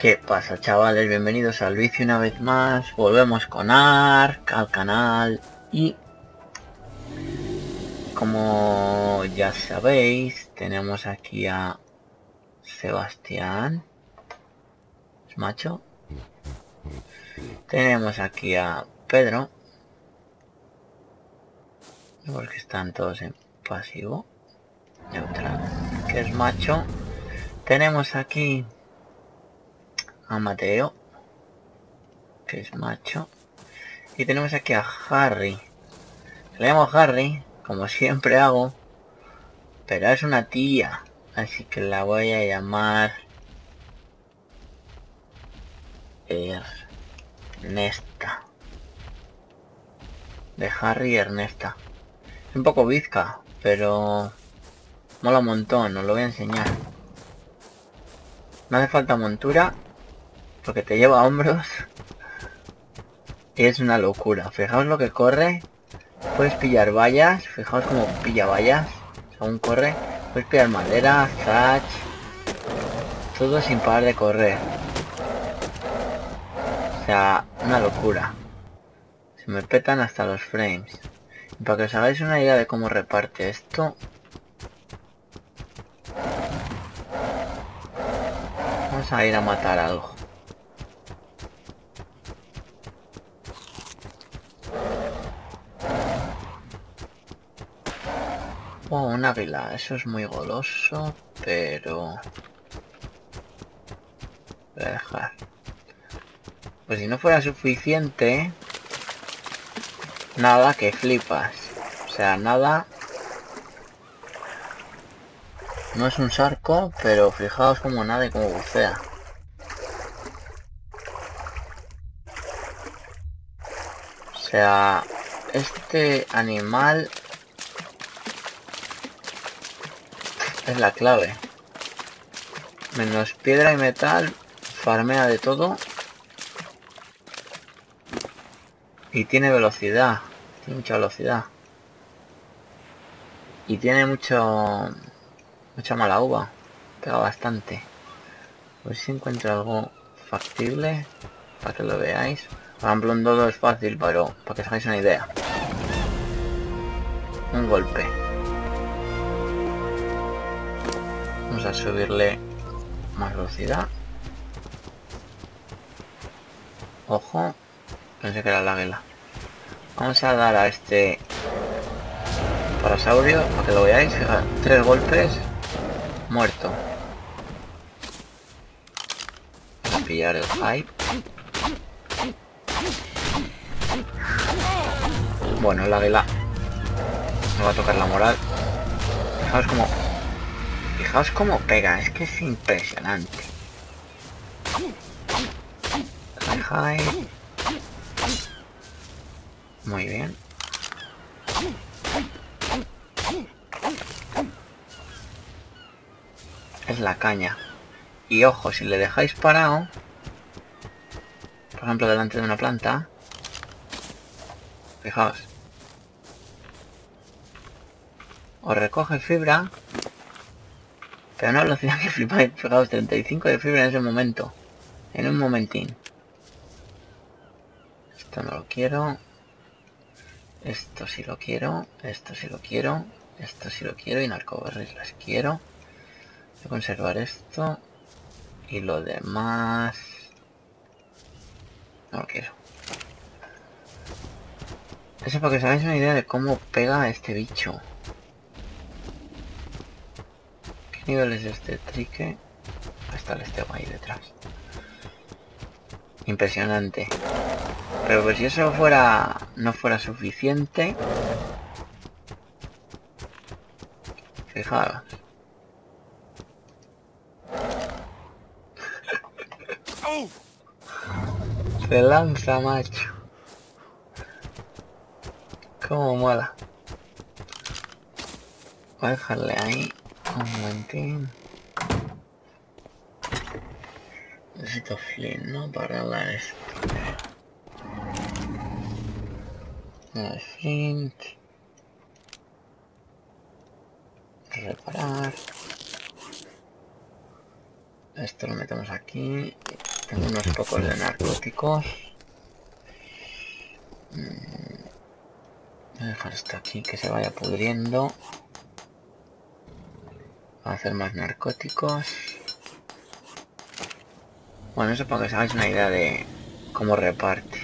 ¿Qué pasa chavales? Bienvenidos al vicio una vez más. Volvemos con ARK al canal y como ya sabéis tenemos aquí a Sebastián. ¿Es macho? Tenemos aquí a Pedro. Porque están todos en pasivo. Neutral. Que es macho. Tenemos aquí a Mateo, que es macho. Y tenemos aquí a Harry. Le llamo Harry, como siempre hago. Pero es una tía. Así que la voy a llamar... Ernesta. De Harry Ernesta. Es un poco bizca, pero... Mola un montón, os lo voy a enseñar. No hace falta montura porque te lleva a hombros. Y es una locura. Fijaos lo que corre. Puedes pillar vallas. Fijaos cómo pilla vallas. Según corre. Puedes pillar madera, thatch. Todo sin parar de correr. O sea, una locura. Se me petan hasta los frames. Y para que os hagáis una idea de cómo reparte esto. Vamos a ir a matar algo. Oh, un águila, eso es muy goloso, pero... Voy a dejar. Pues si no fuera suficiente... Nada que flipas. O sea, nada... No es un sarco, pero fijaos como nada y como bucea. O sea, este animal es la clave. Menos piedra y metal, farmea de todo. Y tiene velocidad, tiene mucha velocidad. Y tiene mucho... Mucha mala uva. Pega bastante. A ver si encuentro algo factible. Para que lo veáis. Por ejemplo, un dodo es fácil, pero para que os hagáis una idea. Un golpe. Vamos a subirle más velocidad. Ojo. Pensé que era el águila. Vamos a dar a este parasaurio para que lo veáis. Tres golpes. Muerto. A pillar el hype. Bueno, el águila me va a tocar la moral. Fijaos cómo Fijaos cómo pega, es que es impresionante. Muy bien. Es la caña. Y ojo, si le dejáis parado, por ejemplo delante de una planta, fijaos, os recoge fibra pero una velocidad que flipáis, fijaos, 35 de fibra en ese momento. En un momentín. Esto no lo quiero. Esto sí lo quiero. Esto sí lo quiero. Esto sí lo quiero. Y narcobarris las quiero. Voy a conservar esto. Y lo demás... No lo quiero. Eso para que os hagáis una idea de cómo pega este bicho. niveles de este trique? Está el este ahí detrás. Impresionante. Pero pues si eso fuera no fuera suficiente... Fijaos. Se lanza, macho. Como mola. Voy a dejarle ahí. Un momentín. Necesito flint, ¿no? Para la esto. De flint. Reparar. Esto lo metemos aquí. Tengo unos pocos de narcóticos. Mm, voy a dejar esto aquí que se vaya pudriendo. a hacer más narcóticos. Bueno, eso para que os hagáis una idea de cómo reparte.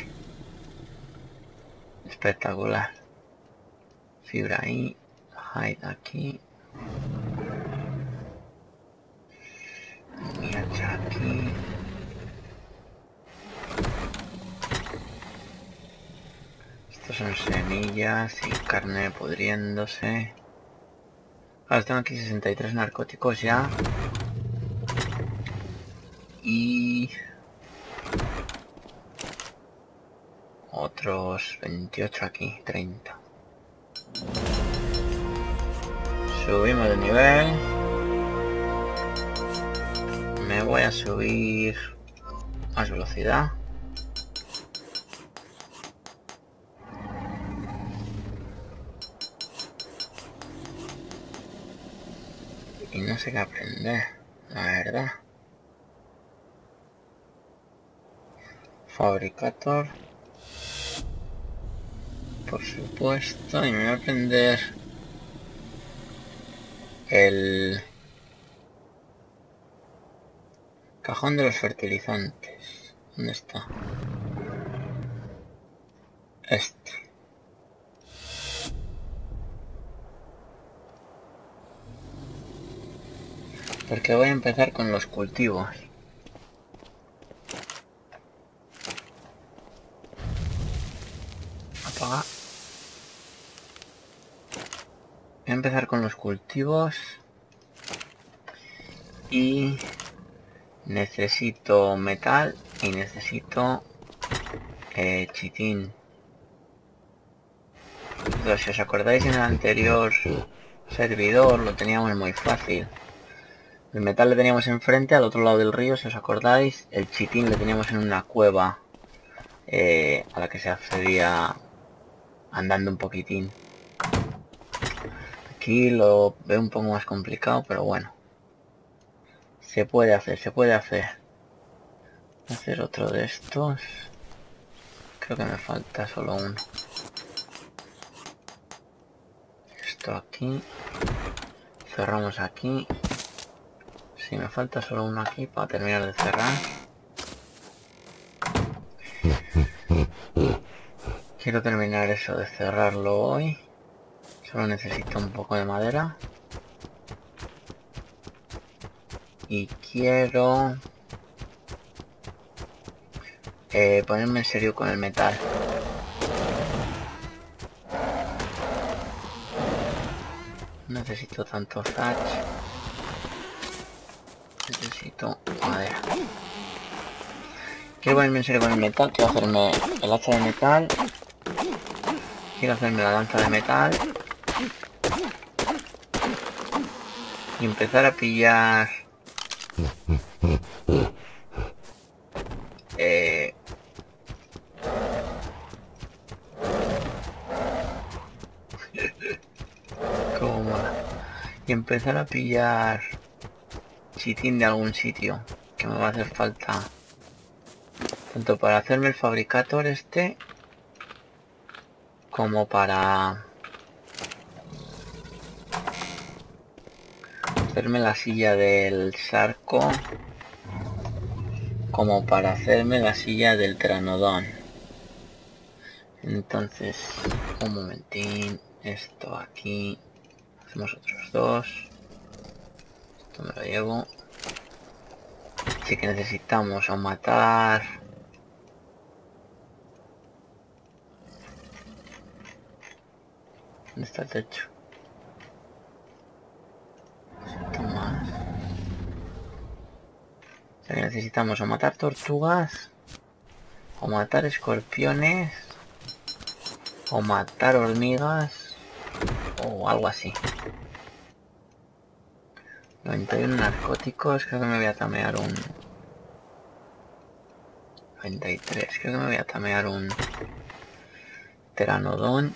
Espectacular. Fibra ahí. Hide aquí. aquí. Estos son semillas y carne pudriéndose. Ahora tengo aquí 63 narcóticos ya. Y... Otros 28 aquí, 30. Subimos de nivel. Me voy a subir más velocidad. Y no sé qué aprender, la verdad. Fabricator. Por supuesto, y me voy a aprender el cajón de los fertilizantes. ¿Dónde está? Este. Porque voy a empezar con los cultivos. Apaga. Voy a empezar con los cultivos. Y necesito metal y necesito eh, chitín. Si os acordáis en el anterior servidor lo teníamos muy fácil. El metal le teníamos enfrente, al otro lado del río, si os acordáis. El chitín le teníamos en una cueva eh, a la que se accedía andando un poquitín. Aquí lo veo un poco más complicado, pero bueno. Se puede hacer, se puede hacer. Hacer otro de estos. Creo que me falta solo uno. Esto aquí. Cerramos aquí. Si me falta solo uno aquí para terminar de cerrar. Quiero terminar eso de cerrarlo hoy. Solo necesito un poco de madera. Y quiero... Eh, ponerme en serio con el metal. Necesito tanto thatch necesito madera. Quiero ponerme en serio con el metal, quiero hacerme el hacha de metal. Quiero hacerme la lanza de metal. Y empezar a pillar... Eh... ¿Cómo? Y empezar a pillar chitín de algún sitio que me va a hacer falta tanto para hacerme el fabricator este como para hacerme la silla del sarco como para hacerme la silla del tranodón. Entonces un momentín esto aquí hacemos otros dos. Esto me lo llevo. Así que necesitamos a matar... ¿Dónde está el techo? Necesitamos o matar tortugas, o matar escorpiones, o matar hormigas, o algo así. 91 narcóticos, creo que me voy a tamear un... 93, creo que me voy a tamear un... pteranodón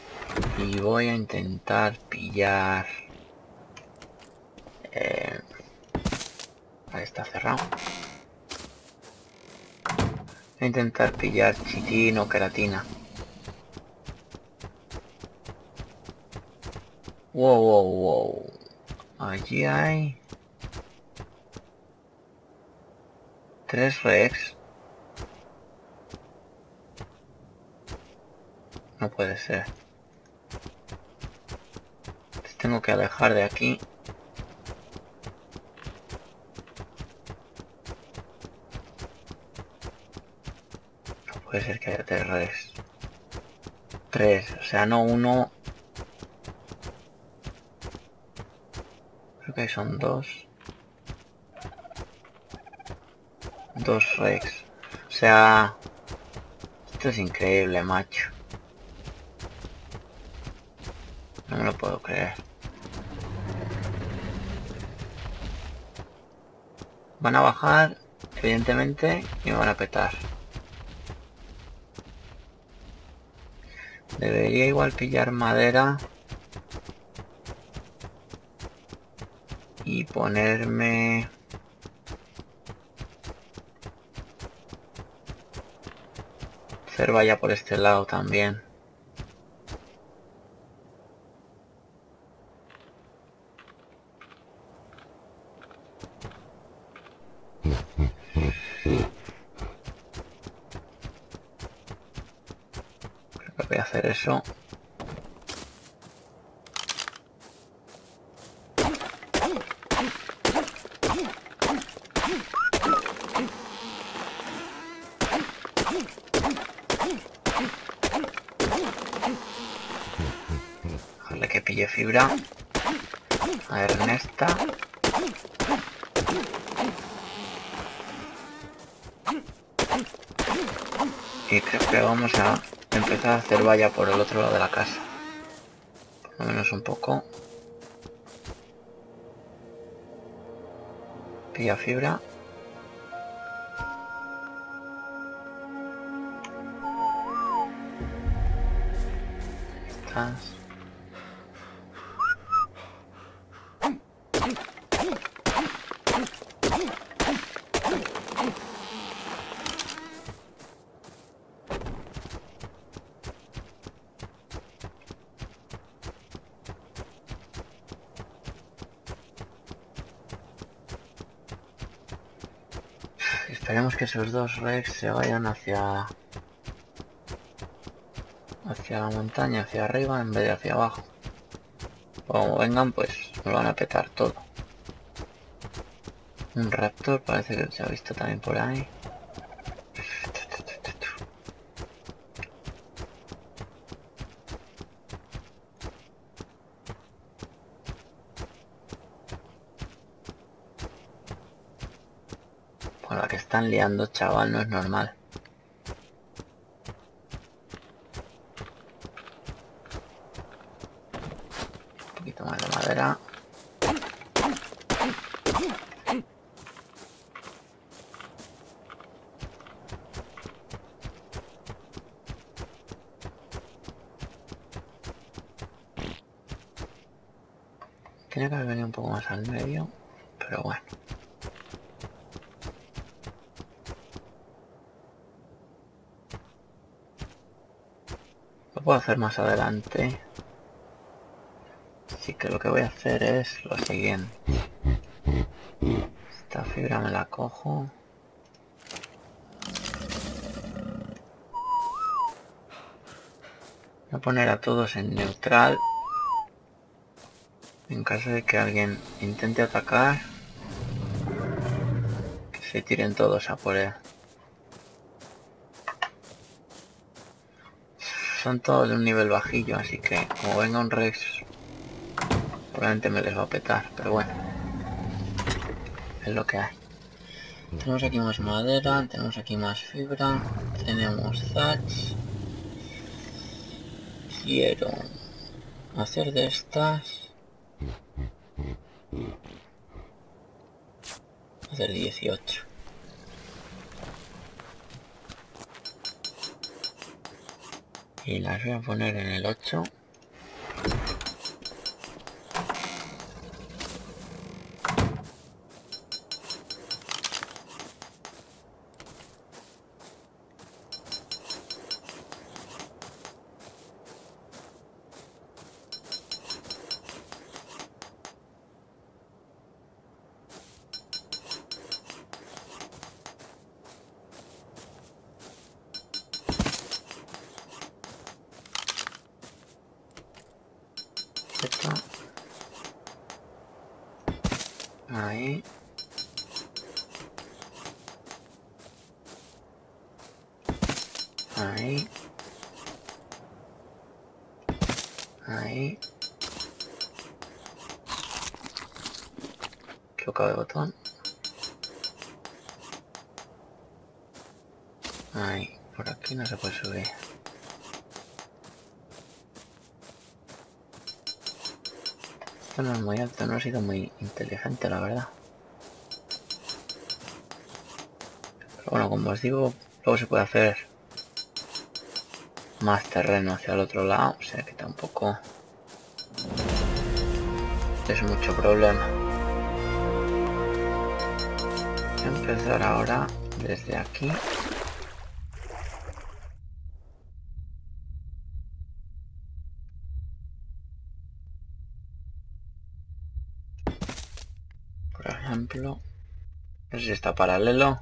y voy a intentar pillar... Eh, ahí está cerrado. A intentar pillar chitin o queratina. Wow, wow, wow. Allí hay... Tres Rex. No puede ser. tengo que alejar de aquí. Puede ser que haya tres Rex. Tres, o sea, no uno. Creo que son dos. Dos Rex. O sea... Esto es increíble, macho. No me lo puedo creer. Van a bajar, evidentemente, y me van a petar. Debería igual pillar madera. Y ponerme... vaya por este lado también. Creo que voy a hacer eso. fibra a Ernesta y creo que vamos a empezar a hacer valla por el otro lado de la casa. Por lo menos un poco. Pilla fibra Esperemos que esos dos Rex se vayan hacia... Hacia la montaña, hacia arriba en vez de hacia abajo. Como vengan, pues me van a petar todo. Un raptor parece que se ha visto también por ahí. están liando, chaval, no es normal. Un poquito más de madera. Tiene que haber venido un poco más al medio, pero bueno. Puedo hacer más adelante. Así que lo que voy a hacer es lo siguiente. Esta fibra me la cojo. Voy a poner a todos en neutral. En caso de que alguien intente atacar. Que se tiren todos a por él. Son todos de un nivel bajillo, así que como venga un Rex, probablemente me les va a petar, pero bueno, es lo que hay. Tenemos aquí más madera, tenemos aquí más fibra, tenemos thatch. Quiero hacer de estas... Hacer 18. Y las voy a poner en el 8. Ahí. Ahí. Ahí. Equivocado de botón. Ahí. Por aquí no se puede subir. Esto no es muy alto, no ha sido muy inteligente la verdad. Pero bueno, como os digo, luego se puede hacer más terreno hacia el otro lado, o sea que tampoco es mucho problema. Empezar ahora desde aquí ejemplo. No sé si está paralelo.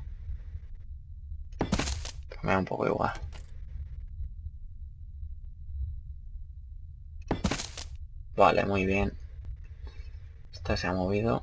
me da un poco igual. Vale, muy bien. Esta se ha movido.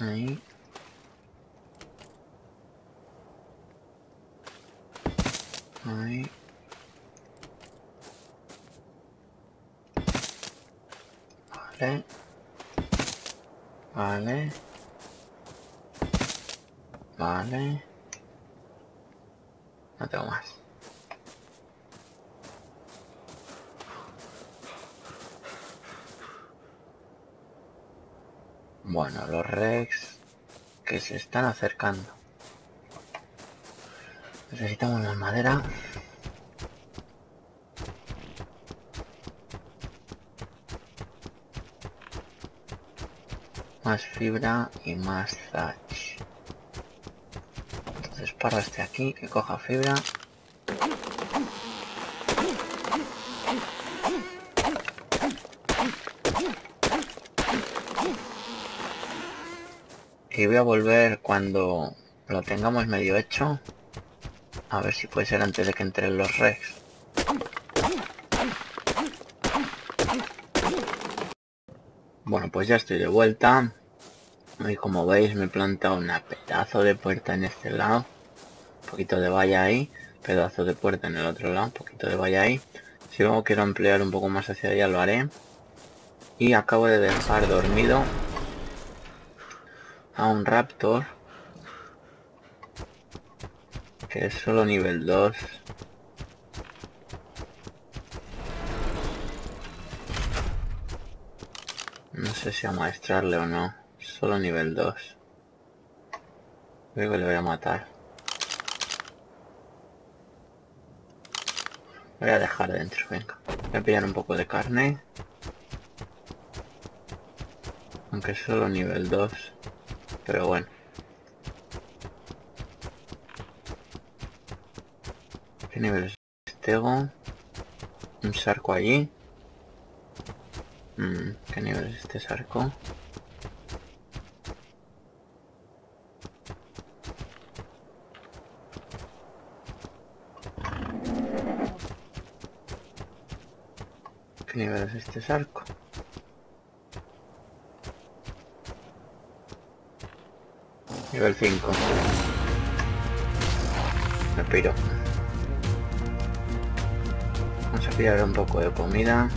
Ahí. Ahí. Vale. Vale. Vale. No tengo más. Bueno, los Rex que se están acercando. Necesitamos la madera. más fibra y más thatch entonces para este aquí que coja fibra y voy a volver cuando lo tengamos medio hecho a ver si puede ser antes de que entren los rex bueno pues ya estoy de vuelta y como veis me he plantado una pedazo de puerta en este lado. Un poquito de valla ahí. Pedazo de puerta en el otro lado. Un poquito de valla ahí. Si luego quiero ampliar un poco más hacia allá lo haré. Y acabo de dejar dormido a un raptor. Que es solo nivel 2. No sé si amaestrarle o no. Solo nivel 2. Luego le voy a matar. Voy a dejar dentro, venga. Voy a pillar un poco de carne. Aunque solo nivel 2. Pero bueno. ¿Qué nivel es Estego? Un sarco allí. Mm, ¿Qué nivel es este sarco? ¿Qué nivel es este sarco? Nivel 5. Me piro. Vamos a pillar un poco de comida.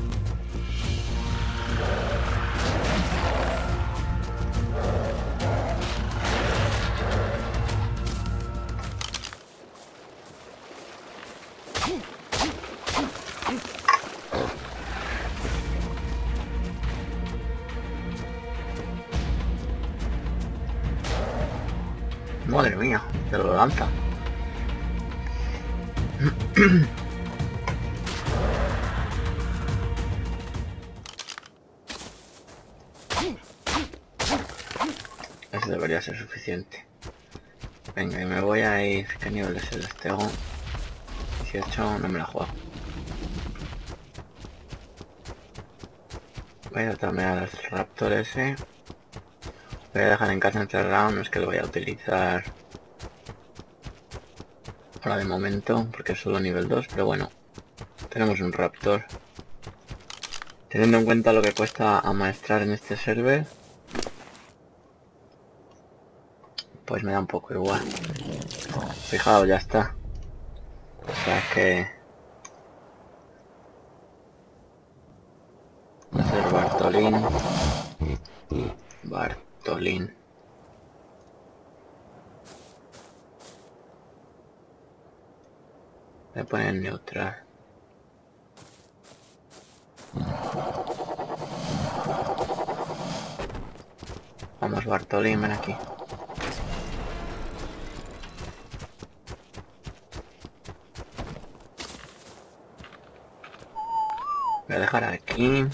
Madre mía, se lo lanza. Eso debería ser suficiente. Venga, y me voy a ir... ¿Qué nivel es el estego? 18, no me la juego. Voy a también al raptor ese. Voy a dejar en casa encerrado, no es que lo voy a utilizar ahora de momento, porque es solo nivel 2, pero bueno, tenemos un raptor. Teniendo en cuenta lo que cuesta amaestrar en este server, pues me da un poco igual. Fijaos, ya está. O sea que... Ser Bartolín. Bartolín. Voy a poner neutral. Vamos Bartolín, ven aquí. Voy a dejar aquí.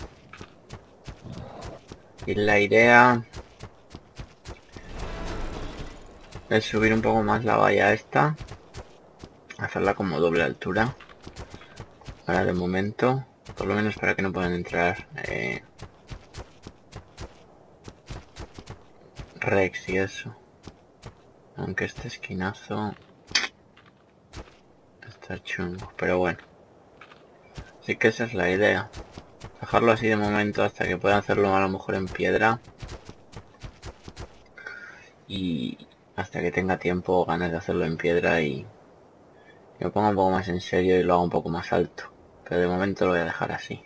Y la idea es subir un poco más la valla esta. Hacerla como doble altura. Ahora de momento. Por lo menos para que no puedan entrar eh, Rex y eso. Aunque este esquinazo está chungo, pero bueno. Así que esa es la idea. Dejarlo así de momento hasta que puedan hacerlo a lo mejor en piedra. Y hasta que tenga tiempo o ganas de hacerlo en piedra y me ponga un poco más en serio y lo haga un poco más alto. Pero de momento lo voy a dejar así.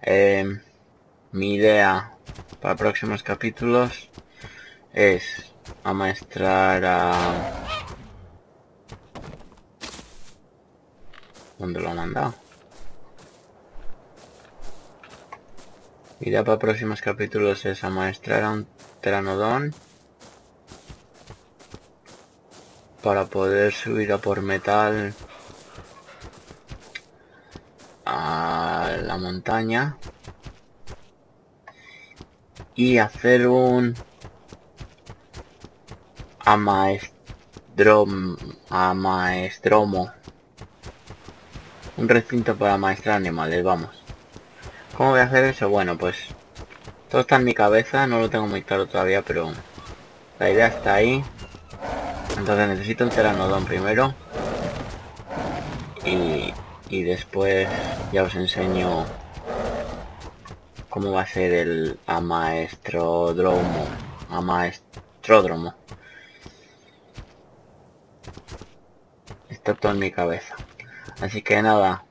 Em, mi idea para próximos capítulos es amaestrar a... ¿Dónde lo ha mandado? Mi idea para próximos capítulos es amaestrar a un teranodón para poder subir a por metal a la montaña y hacer un amaestrom amaestromo. Un recinto para maestrar animales vamos. ¿cómo voy a hacer eso? bueno pues todo está en mi cabeza no lo tengo muy claro todavía pero la idea está ahí entonces necesito un Pteranodon primero. Y, y después ya os enseño cómo va a ser el amaestrodromo. Amaestrodromo. Está todo en mi cabeza. Así que nada.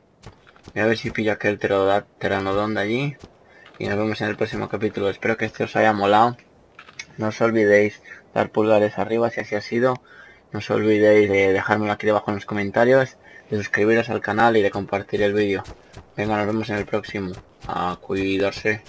Voy a ver si pillo aquel Pteranodon de allí. Y nos vemos en el próximo capítulo. Espero que este os haya molado. No os olvidéis dar pulgares arriba si así ha sido. No os olvidéis de dejármelo aquí debajo en los comentarios, de suscribiros al canal y de compartir el vídeo. Venga, nos vemos en el próximo. A cuidarse.